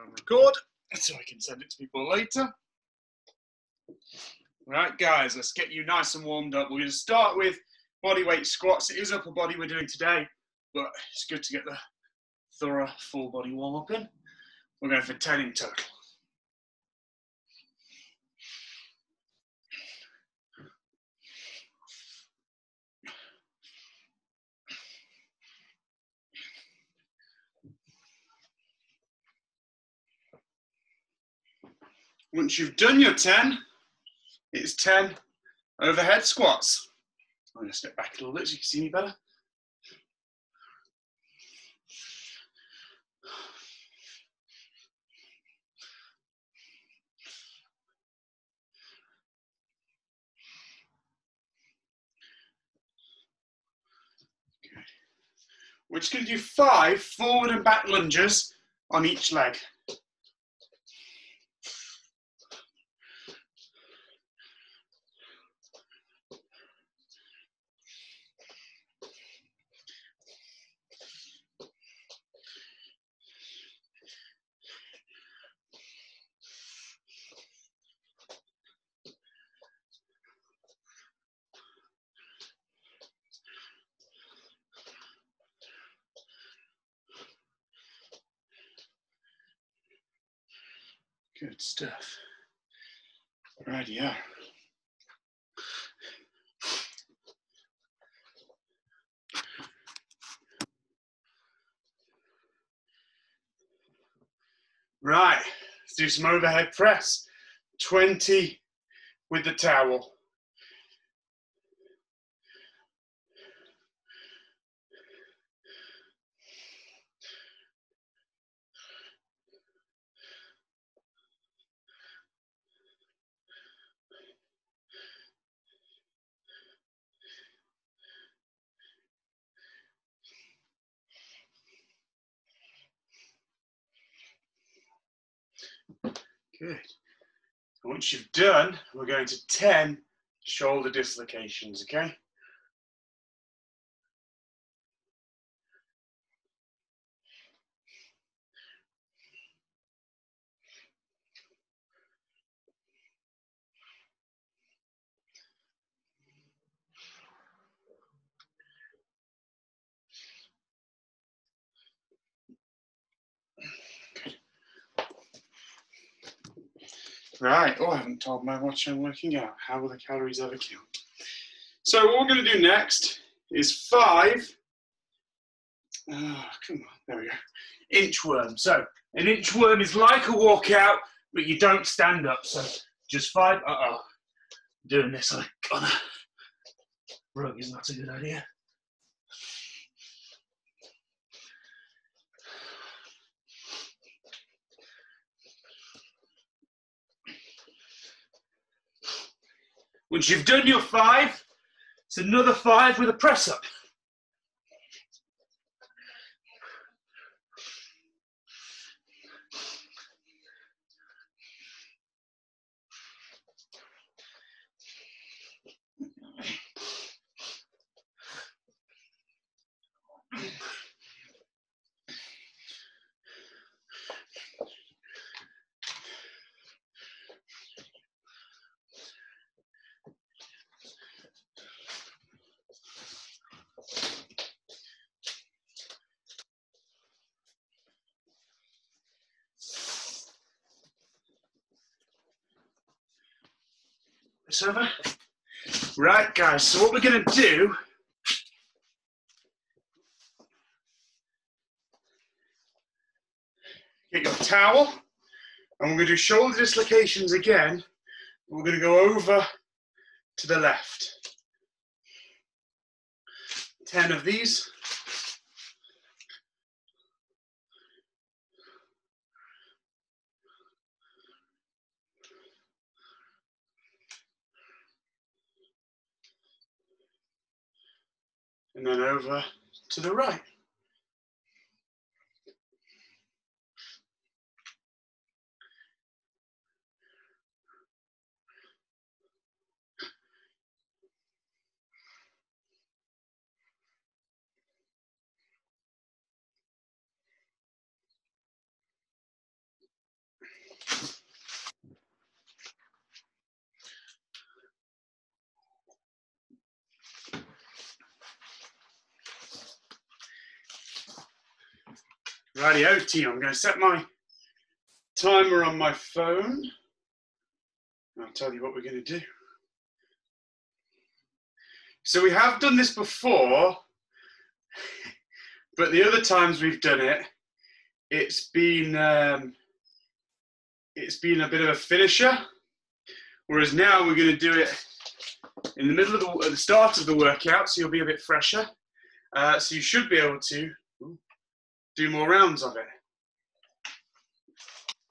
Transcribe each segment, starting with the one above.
on record so I can send it to people later. Right, guys, let's get you nice and warmed up. We're going to start with body weight squats. It is upper body we're doing today, but it's good to get the thorough full body warm up in. We're going for 10 in total. Once you've done your 10, it's 10 overhead squats. I'm going to step back a little bit so you can see me better. We're just going to do five forward and back lunges on each leg. Good stuff. Right, yeah. Right, let's do some overhead press. 20 with the towel. Good. Once you've done, we're going to 10 shoulder dislocations, okay? Right. Oh, I haven't told my watch I'm working out. How will the calories ever count? So what we're going to do next is five. Oh, come on. There we go. Inchworm. So an inchworm is like a walkout, but you don't stand up. So just five. Uh oh. Doing this on a, on a rug is not that a good idea. Once you've done your five, it's another five with a press up. Right, guys, so what we're going to do get your towel, and we're going to do shoulder dislocations again. We're going to go over to the left. 10 of these. And then over to the right. Radio team, I'm going to set my timer on my phone. I'll tell you what we're going to do. So we have done this before, but the other times we've done it, it's been um, it's been a bit of a finisher. Whereas now we're going to do it in the middle of the, the start of the workout, so you'll be a bit fresher. Uh, so you should be able to do more rounds of it.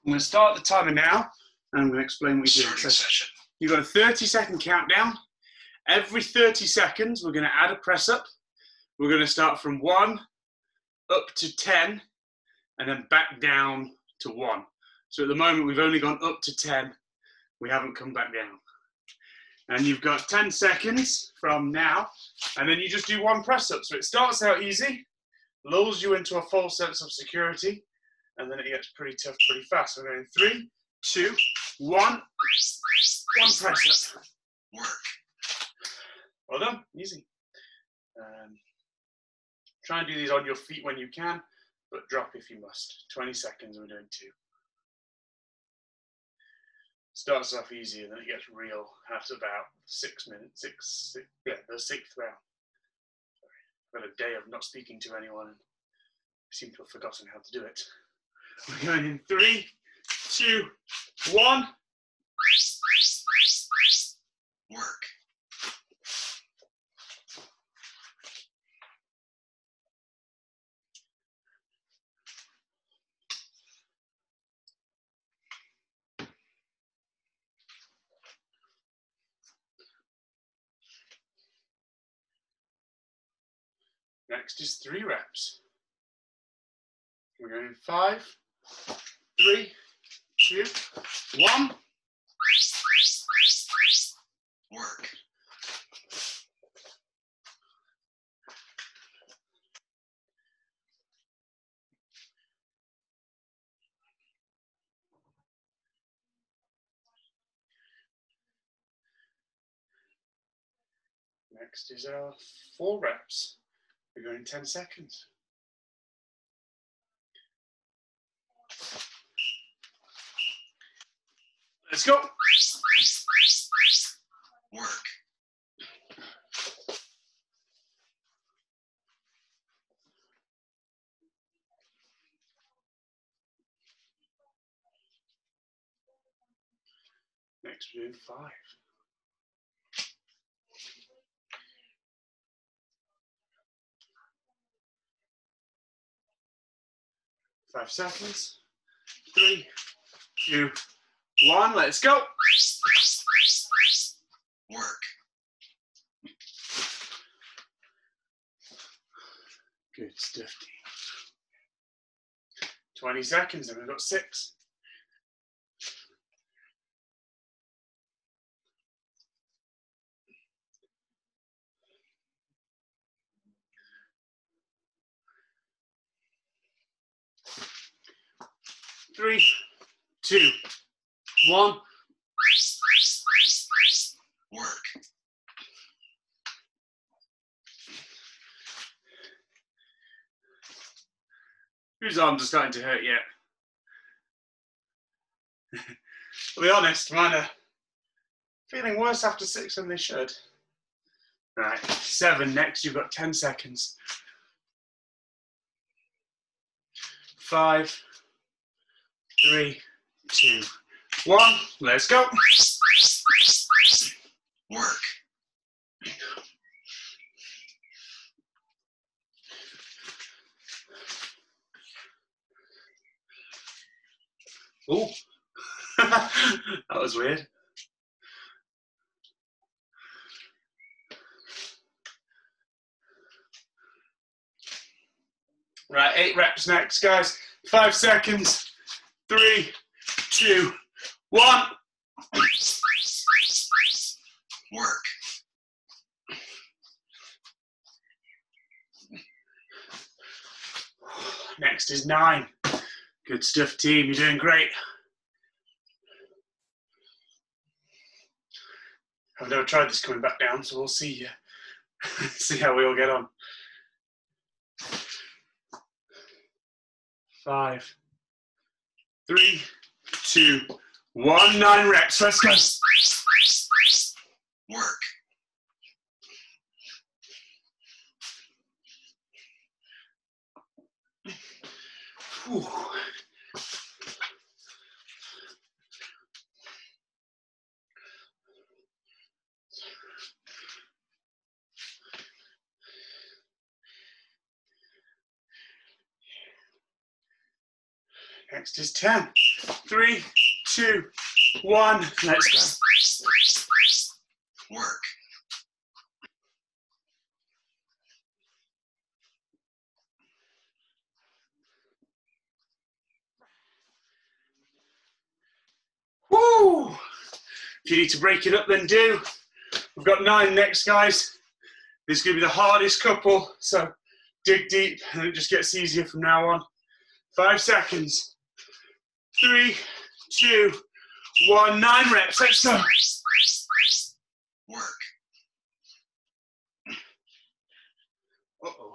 I'm going to start the timer now, and I'm going to explain what we do. So. You've got a 30 second countdown. Every 30 seconds, we're going to add a press up. We're going to start from one up to 10, and then back down to one. So at the moment, we've only gone up to 10. We haven't come back down. And you've got 10 seconds from now, and then you just do one press up. So it starts out easy, lulls you into a false sense of security, and then it gets pretty tough pretty fast. We're going three, two, one, one press up. Work. Well done, easy. Um, try and do these on your feet when you can, but drop if you must. 20 seconds, we're doing two. Starts off and then it gets real after about six minutes, six, six yeah, the sixth round. I've had a day of not speaking to anyone and I seem to have forgotten how to do it. We're going in three, two, one. Work. Next is three reps. We're going five, three, two, one. Work. Next is our four reps. We're going 10 seconds. Let's go. Work. Next, we're five. Five seconds. Three, two, one. Let's go. Work. Good stuff, 20 seconds and we've got six. Three, two, one. Work. Whose arms are starting to hurt yet? I'll be honest, mine are feeling worse after six than they should. Right, seven. Next, you've got 10 seconds. Five, three, two, one. Let's go. Work. Oh, that was weird. Right, eight reps next, guys. Five seconds three, two, one. Work. Next is nine. Good stuff, team. You're doing great. I've never tried this coming back down, so we'll see. Uh, see how we all get on. five, three, two, one. Nine reps. Let's go. Work. Whew. Next is 10. Three, two, one. Let's go. Work. Woo! If you need to break it up, then do. We've got nine next, guys. This is going to be the hardest couple, so dig deep and it just gets easier from now on. Five seconds. Three, two, one. Nine reps. Let's go. Work. Uh-oh.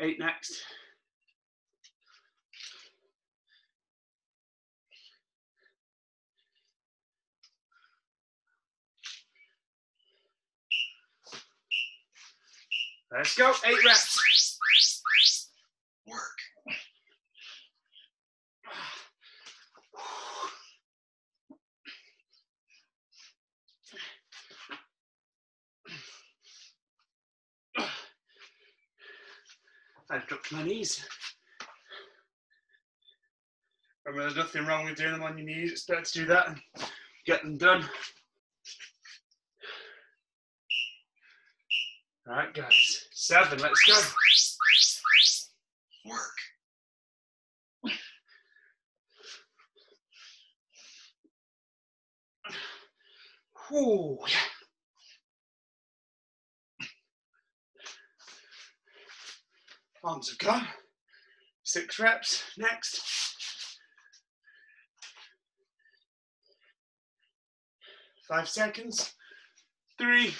Eight next. Let's go. Eight reps. Work. I've dropped my knees. Remember, there's nothing wrong with doing them on your knees. It's better to do that and get them done. All right, guys. Seven, let's go. Work. Ooh, yeah. Arms have gone. Six reps. Next. Five seconds. Three,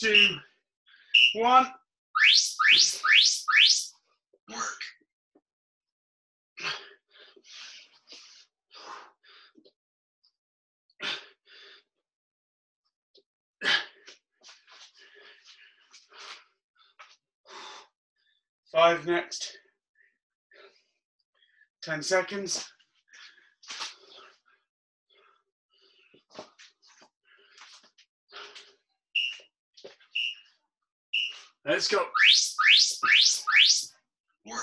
two, one. Work. Five next. 10 seconds. Let's go. Work.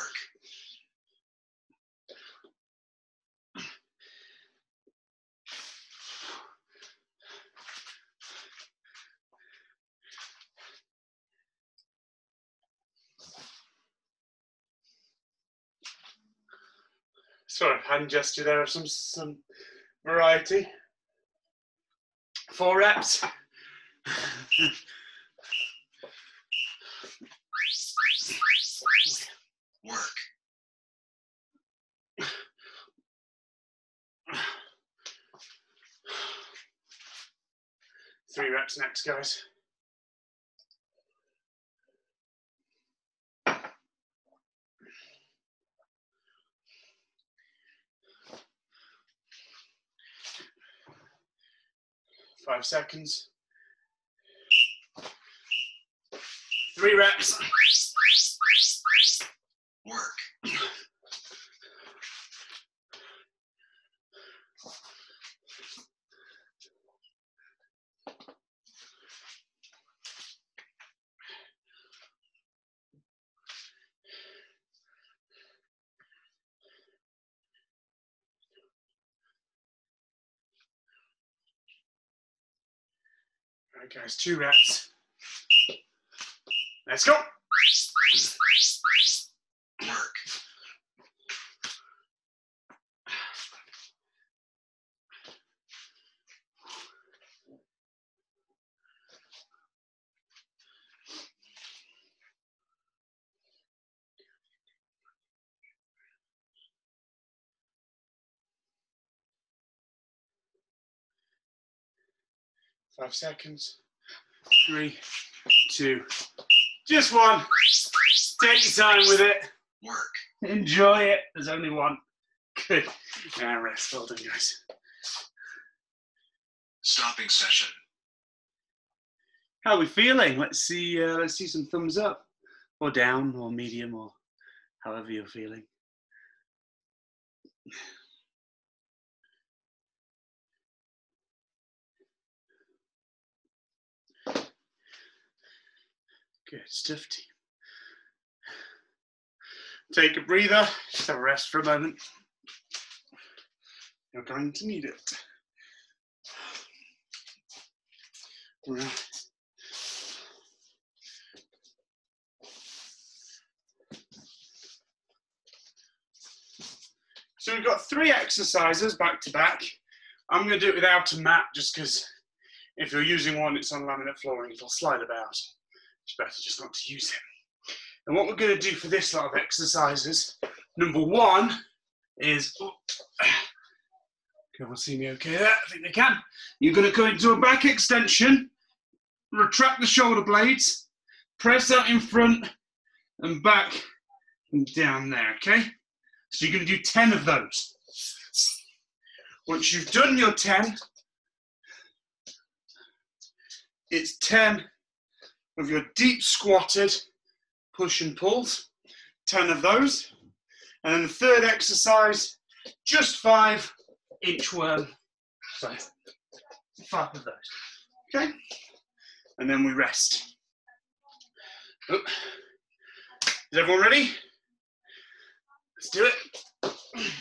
Sort of hand gesture there of some some variety. Four reps. Work. Three reps next, guys. Five seconds. Three reps. Work. All right, guys, two reps. Let's go. Five seconds. Three, two, just one. Take your time with it. work, Enjoy it. There's only one. Good. And rest. Well done, guys. stopping session, How are we feeling? Let's see. Uh, let's see some thumbs up, or down, or medium, or however you're feeling. Good stuff, team. Take a breather. Just have a rest for a moment. You're going to need it. Right. So we've got three exercises back to back. I'm going to do it without a mat just because if you're using one, it's on laminate flooring, it'll slide about. It's better just not to use it. And what we're going to do for this lot of exercises, number one is, oh, can everyone see me okay there? I think they can. You're going to go into a back extension, retract the shoulder blades, press out in front and back and down there, okay? So you're going to do 10 of those. Once you've done your 10, it's 10 of your deep squatted push and pulls, 10 of those. And then the third exercise, just five inchworm. So, five of those. Okay? And then we rest. Is everyone ready? Let's do it.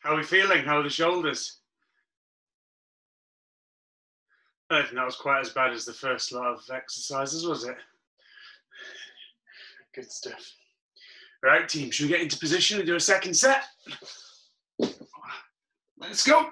How are we feeling? How are the shoulders? I think that was quite as bad as the first lot of exercises, was it? Good stuff. Right, team, should we get into position and do a second set? Let's go.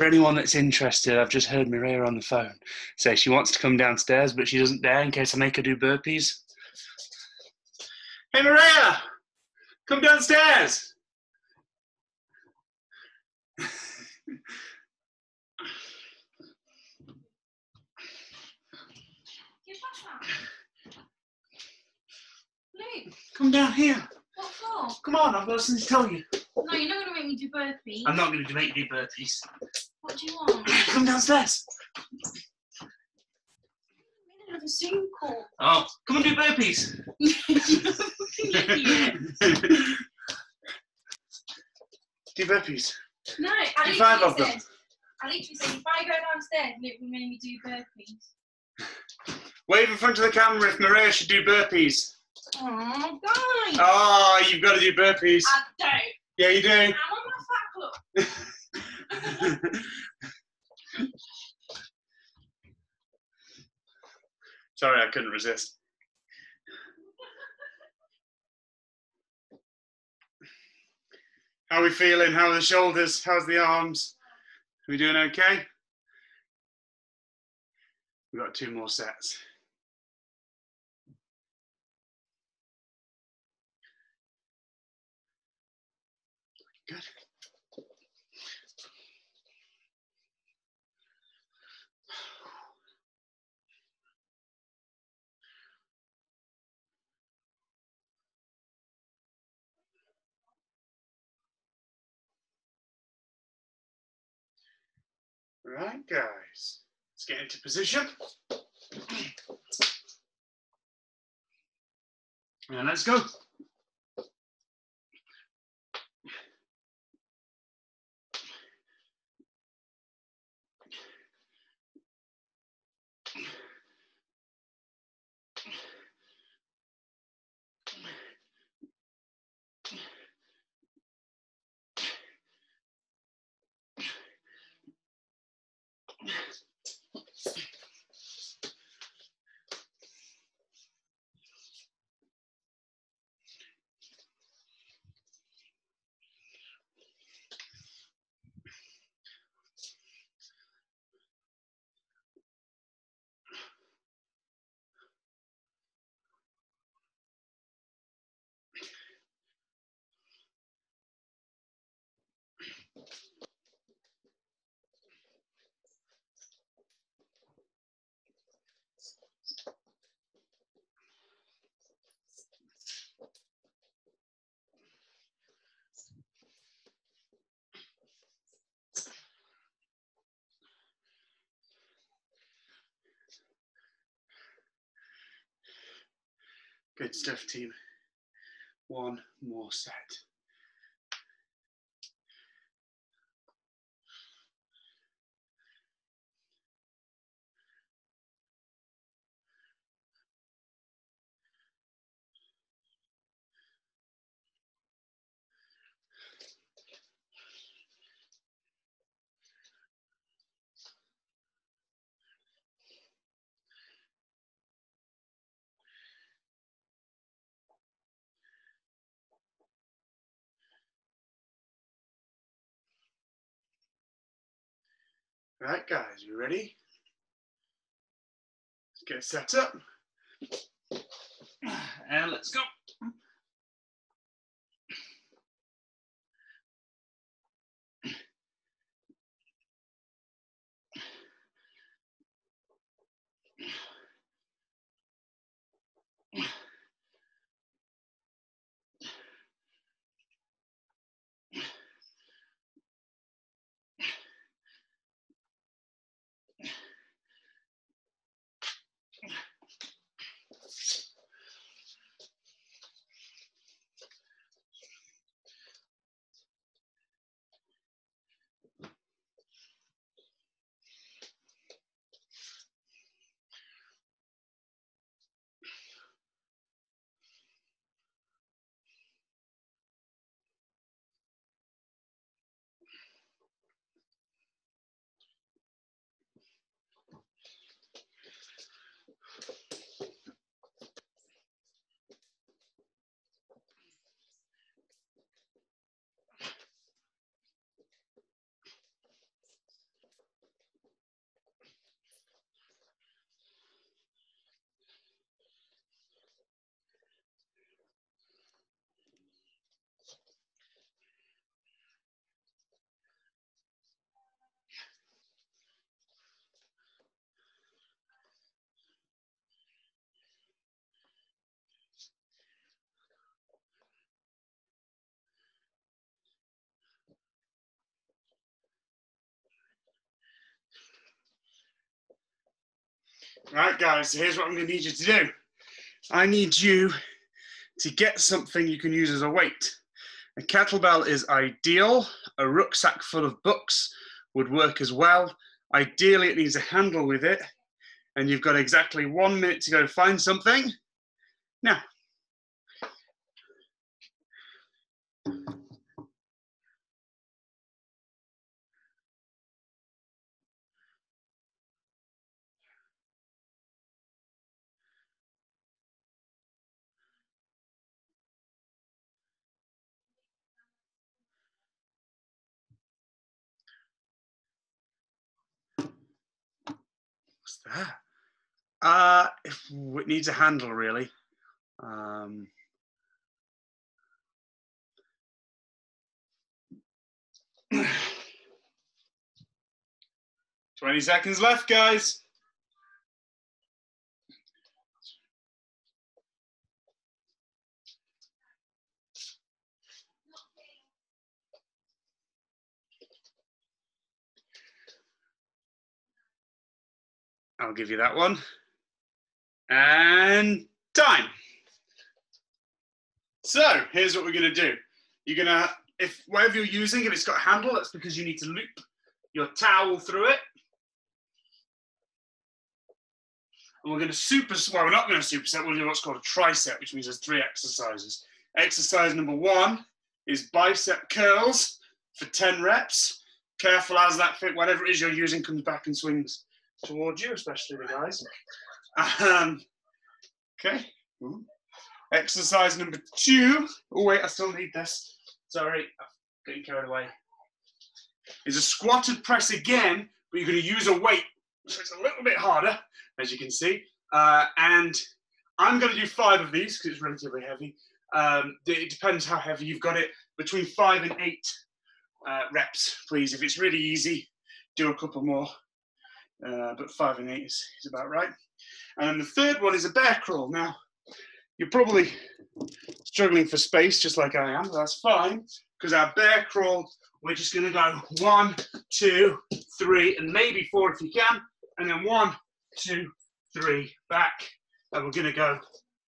For anyone that's interested, I've just heard Maria on the phone say she wants to come downstairs, but she doesn't dare in case I make her do burpees. Hey, Maria, come downstairs. Give back that. Luke, Come down here. what for? Come on, I've got something to tell you. No, you're not going to make me do burpees. I'm not going to make you do burpees. What do you want? Come downstairs. I'm with a single. Oh, come and do burpees. do burpees. No, I Do literally five of them. said, I literally said, if I go downstairs, Luke will make me do burpees. Wave in front of the camera if Maria should do burpees. Oh, guys. Oh, you've got to do burpees. I don't. Yeah, you do. I'm on my fat club. Sorry, I couldn't resist. How are we feeling? How are the shoulders? How's the arms? Are we doing okay? We've got two more sets. Good. Right, guys, let's get into position. And let's go. Good stuff, team. One more set. Right, guys, you ready? Let's get set up. And let's go. Right, guys, here's what I'm going to need you to do. I need you to get something you can use as a weight. A kettlebell is ideal. A rucksack full of books would work as well. Ideally, it needs a handle with it. And you've got exactly one minute to go find something. Now, Uh, if it needs a handle, really. Um, Twenty seconds left, guys. I'll give you that one. And time. So here's what we're gonna do. You're gonna, if whatever you're using, if it's got a handle, that's because you need to loop your towel through it. And we're gonna super, well, we're not gonna superset, we'll do what's called a tri-set, which means there's three exercises. Exercise number one is bicep curls for 10 reps. Careful as that fit, whatever it is you're using comes back and swings towards you, especially the guys. Um, okay. Ooh. Exercise number two. Oh wait, I still need this. Sorry, I'm getting carried away. Is a squatted press again, but you're going to use a weight, so it's a little bit harder, as you can see. Uh, and I'm going to do five of these because it's relatively heavy. Um, it depends how heavy you've got it. Between five and eight uh, reps, please. If it's really easy, do a couple more. Uh, but five and eight is, is about right. And then the third one is a bear crawl. Now, you're probably struggling for space, just like I am. That's fine, because our bear crawl, we're just going to go one, two, three, and maybe four if you can, and then one, two, three, back, and we're going to go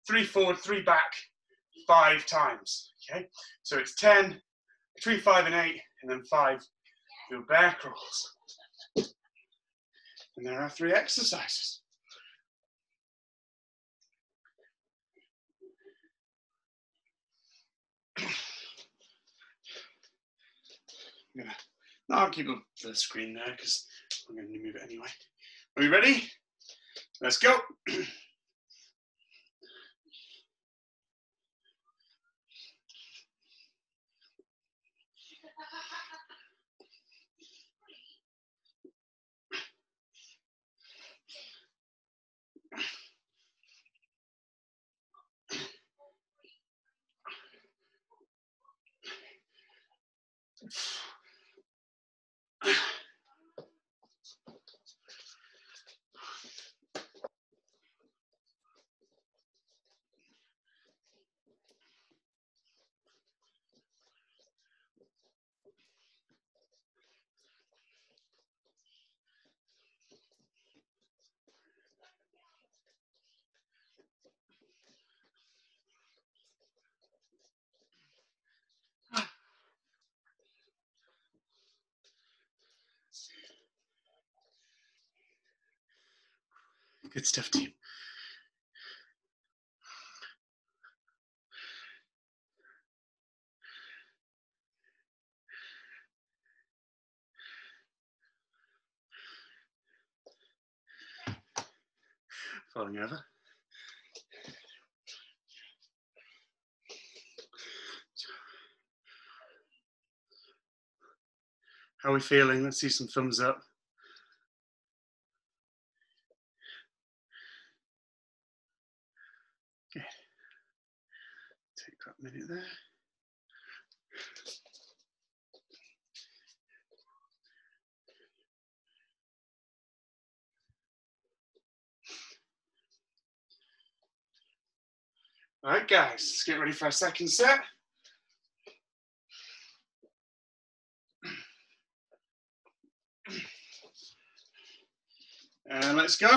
three forward, three back, five times. Okay, so it's ten, between five and eight, and then five do bear crawls. And there are three exercises. Gonna, I'll keep up the screen there because I'm going to move it anyway. Are we ready? Let's go. Good stuff, team. Falling over. How are we feeling? Let's see some thumbs up. Take that minute there. All right, guys, let's get ready for our second set. And let's go.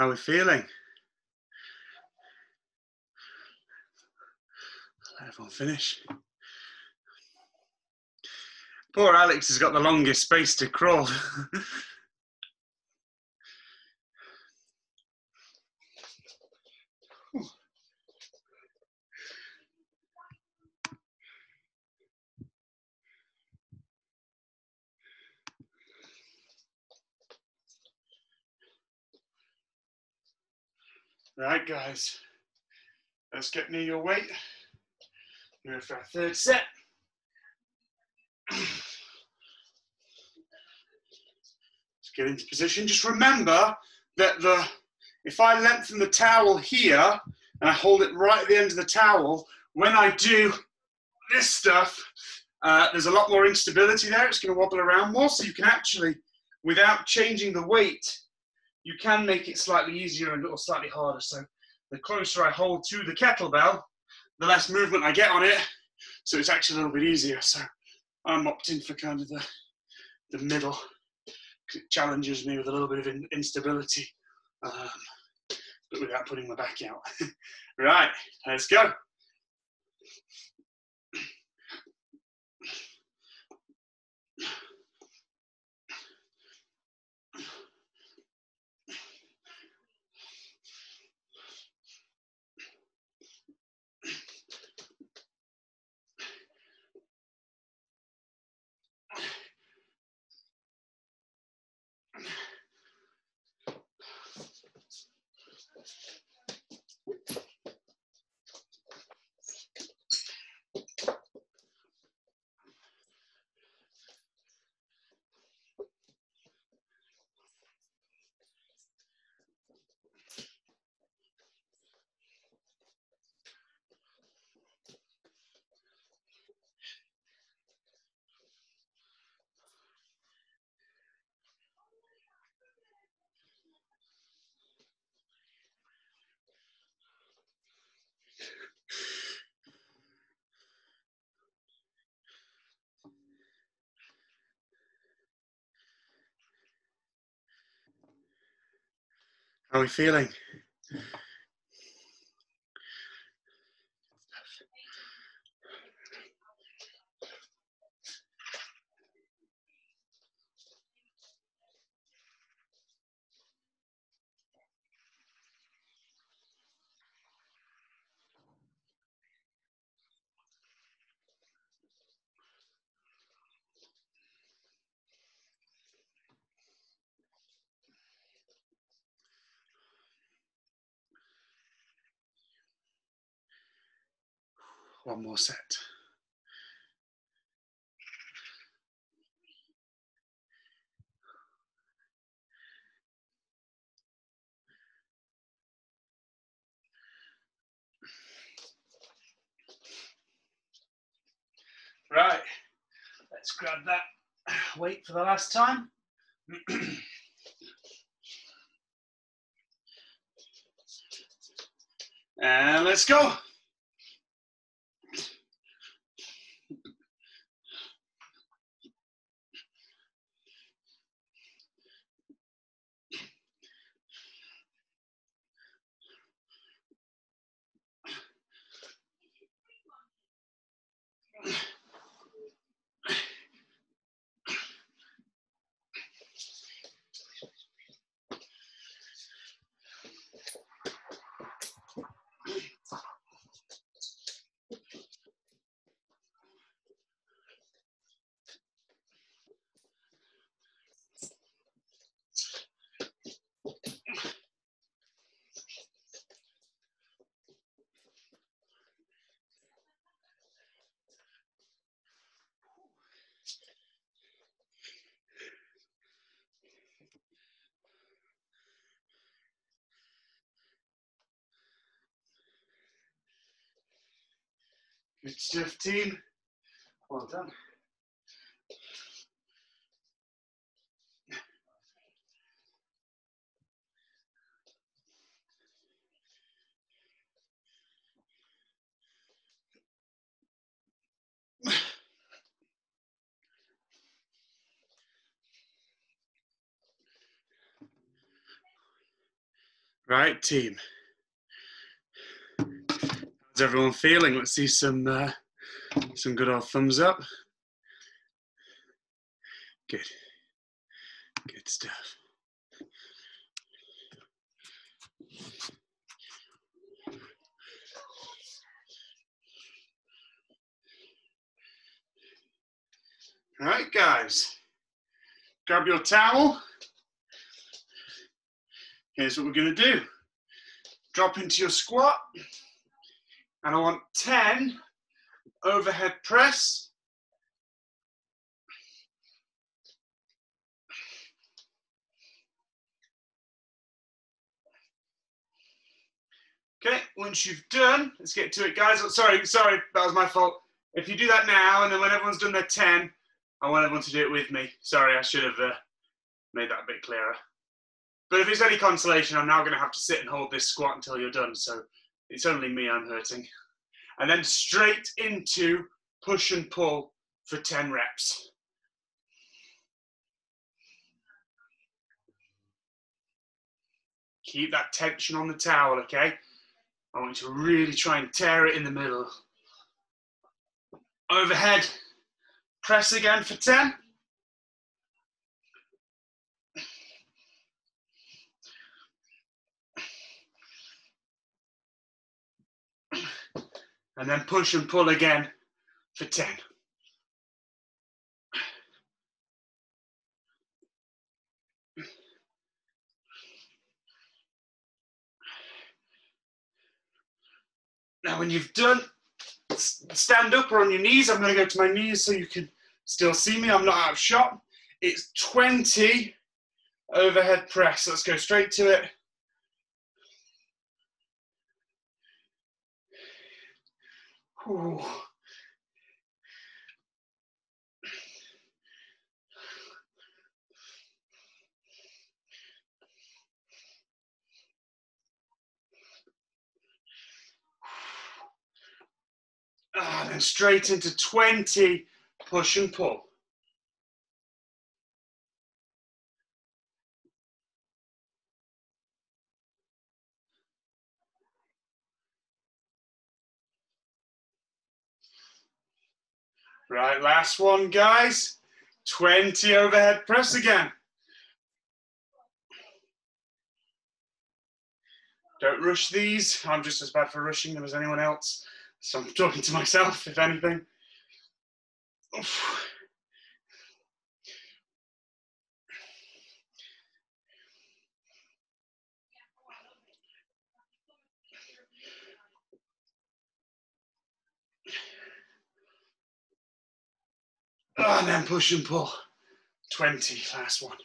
How are we feeling? Let everyone finish. Poor Alex has got the longest space to crawl. Right, guys, let's get near your weight. Here for our third set. Let's get into position. Just remember that the if I lengthen the towel here and I hold it right at the end of the towel, when I do this stuff, uh, there's a lot more instability there. It's going to wobble around more, so you can actually, without changing the weight, you can make it slightly easier and or slightly harder. So the closer I hold to the kettlebell, the less movement I get on it. So it's actually a little bit easier. So I'm opting for kind of the, the middle. It challenges me with a little bit of in, instability, um, but without putting my back out. right, let's go. How are we feeling? One more set. Right, let's grab that weight for the last time. and let's go. It's 15. Well done. Right, team. How's everyone feeling? Let's see some uh, some good old thumbs up. Good. Good stuff. All right, guys. Grab your towel. Here's what we're going to do. Drop into your squat. And I want 10 overhead press. Okay, once you've done, let's get to it, guys. Oh, sorry, sorry, that was my fault. If you do that now, and then when everyone's done their 10, I want everyone to do it with me. Sorry, I should have uh, made that a bit clearer. But if it's any consolation, I'm now going to have to sit and hold this squat until you're done. So it's only me I'm hurting. And then straight into push and pull for 10 reps. Keep that tension on the towel, okay? I want you to really try and tear it in the middle. Overhead, press again for 10. And then push and pull again for 10. Now, when you've done, stand up or on your knees. I'm going to go to my knees so you can still see me. I'm not out of shot. It's 20 overhead press. Let's go straight to it. Ooh. Ah, then straight into 20 push and pull. Right, last one, guys. 20 overhead press again. Don't rush these. I'm just as bad for rushing them as anyone else. So I'm talking to myself, if anything. Oof. And then push and pull. 20, last one.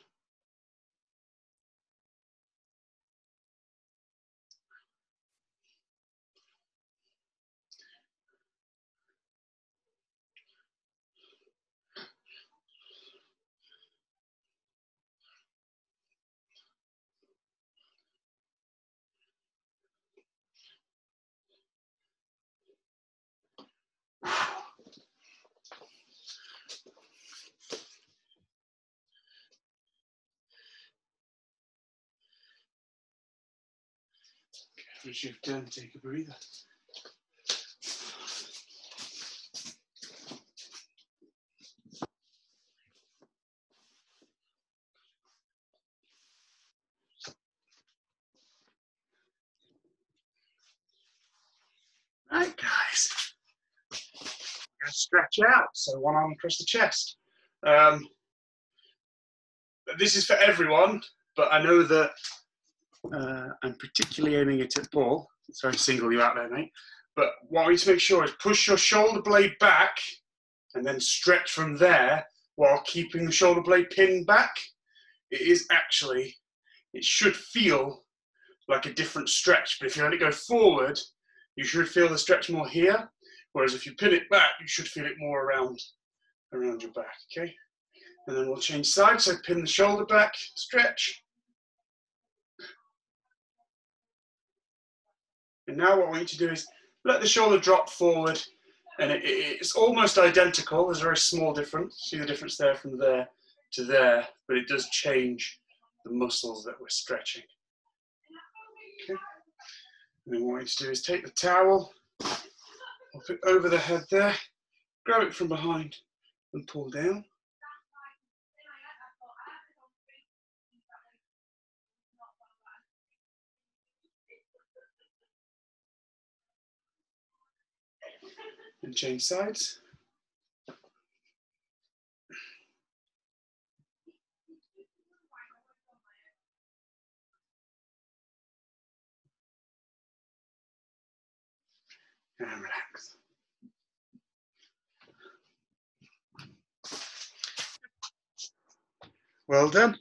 You've done, take a breather. Right, guys. Gonna stretch out. So one arm across the chest. Um, this is for everyone, but I know that uh, I'm particularly aiming it at Paul. Sorry to single you out there, mate. But what we need to make sure is push your shoulder blade back and then stretch from there while keeping the shoulder blade pinned back. It is actually, it should feel like a different stretch, but if you let it go forward, you should feel the stretch more here. Whereas if you pin it back, you should feel it more around, around your back, okay? And then we'll change sides, so pin the shoulder back, stretch, And now what I want you to do is let the shoulder drop forward and it, it, it's almost identical. There's a very small difference. See the difference there from there to there, but it does change the muscles that we're stretching. Okay. And then what we need to do is take the towel, pop it over the head there, grab it from behind and pull down. And change sides. and relax. Well done.